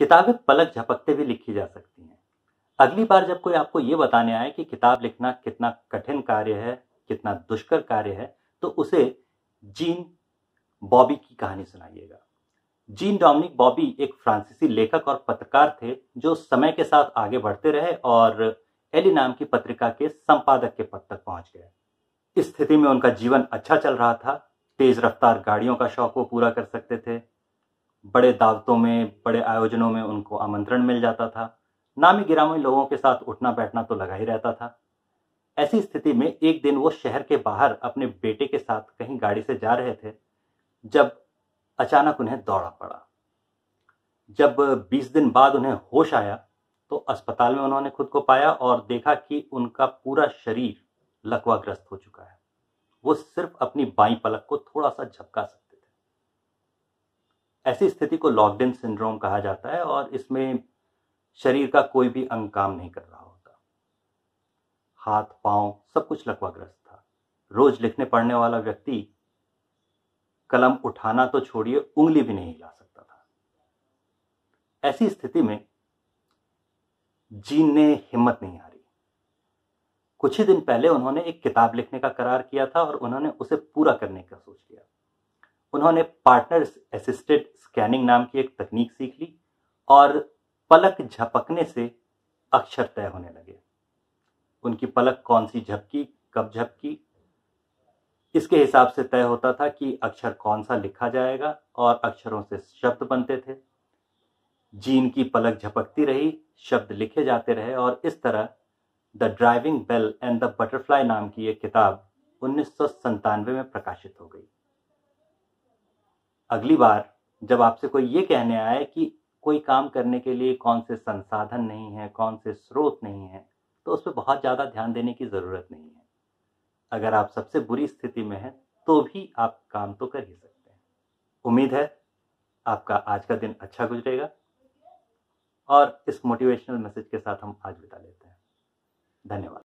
किताबें पलक झपकते भी लिखी जा सकती हैं। अगली बार जब कोई आपको ये बताने आए कि किताब लिखना कितना कठिन कार्य है, कितना दुष्कर कार्य है तो उसे जीन बॉबी की कहानी सुनाइएगा। जीन डोमिनिक बॉबी एक फ्रांसीसी लेखक और पत्रकार थे, जो समय के साथ आगे बढ़ते रहे और एली नाम की पत्रिका के संपादक के पद तक पहुँच गए। इस स्थिति में उनका जीवन अच्छा चल रहा था। तेज रफ्तार गाड़ियों का शौक वो पूरा कर सकते थे। बड़े दावतों में, बड़े आयोजनों में उनको आमंत्रण मिल जाता था। नामी गिरामी लोगों के साथ उठना बैठना तो लगा ही रहता था। ऐसी स्थिति में एक दिन वो शहर के बाहर अपने बेटे के साथ कहीं गाड़ी से जा रहे थे, जब अचानक उन्हें दौड़ा पड़ा। जब 20 दिन बाद उन्हें होश आया तो अस्पताल में उन्होंने खुद को पाया और देखा कि उनका पूरा शरीर लकवाग्रस्त हो चुका है। वो सिर्फ़ अपनी बाई पलक को थोड़ा सा झपका सकते ऐसी स्थिति को लॉकडाउन सिंड्रोम कहा जाता है और इसमें शरीर का कोई भी अंग काम नहीं कर रहा होता। हाथ, पाँव, सब कुछ लकवाग्रस्त था। रोज लिखने पढ़ने वाला व्यक्ति कलम उठाना तो छोड़िए, उंगली भी नहीं हिला सकता था। ऐसी स्थिति में जीन ने हिम्मत नहीं हारी। कुछ ही दिन पहले उन्होंने एक किताब लिखने का करार किया था और उन्होंने उसे पूरा करने का सोच लिया। उन्होंने पार्टनर असिस्टेड स्कैनिंग नाम की एक तकनीक सीख ली और पलक झपकने से अक्षर तय होने लगे। उनकी पलक कौन सी झपकी, कब झपकी, इसके हिसाब से तय होता था कि अक्षर कौन सा लिखा जाएगा और अक्षरों से शब्द बनते थे। जीन की पलक झपकती रही, शब्द लिखे जाते रहे और इस तरह the driving bell and the butterfly नाम की एक किताब उन्नीस में प्रकाशित हो गई। अगली बार जब आपसे कोई ये कहने आए कि कोई काम करने के लिए कौन से संसाधन नहीं है, कौन से स्रोत नहीं है तो उस पर बहुत ज़्यादा ध्यान देने की ज़रूरत नहीं है। अगर आप सबसे बुरी स्थिति में हैं तो भी आप काम तो कर ही सकते हैं। उम्मीद है आपका आज का दिन अच्छा गुजरेगा और इस मोटिवेशनल मैसेज के साथ हम आज बिता लेते हैं। धन्यवाद।